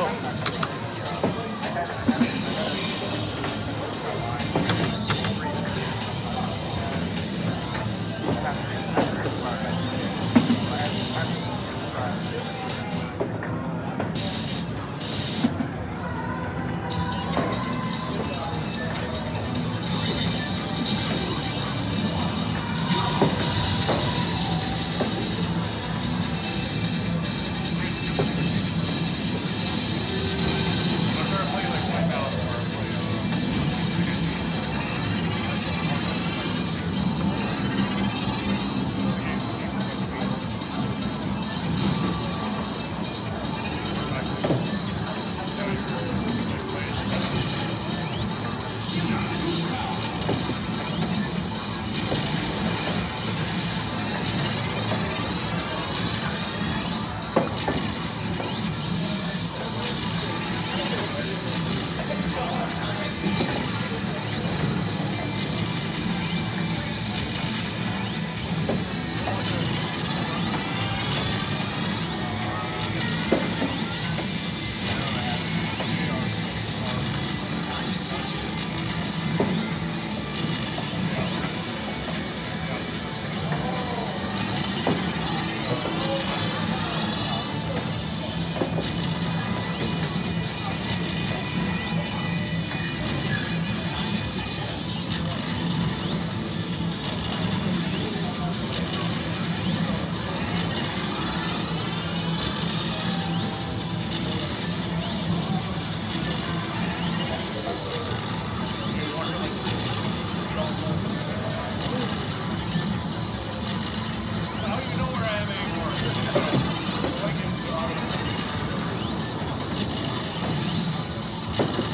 Thank you. you.